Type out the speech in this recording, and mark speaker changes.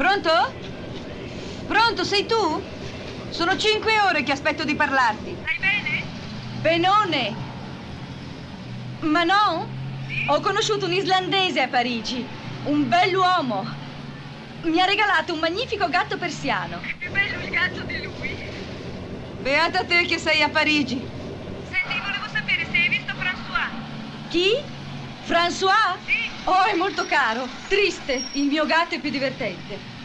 Speaker 1: Pronto? Pronto, sei tu? Sono cinque ore che aspetto di parlarti.
Speaker 2: Stai bene?
Speaker 1: Benone! Ma no? Ho conosciuto un islandese a Parigi, un bell'uomo. Mi ha regalato un magnifico gatto persiano.
Speaker 2: È più bello il gatto di lui.
Speaker 1: Beata te che sei a Parigi.
Speaker 2: Senti, volevo sapere se hai visto François.
Speaker 1: Chi? François?
Speaker 2: Sì.
Speaker 1: Oh, è molto caro. Triste. Il mio gatto è più divertente.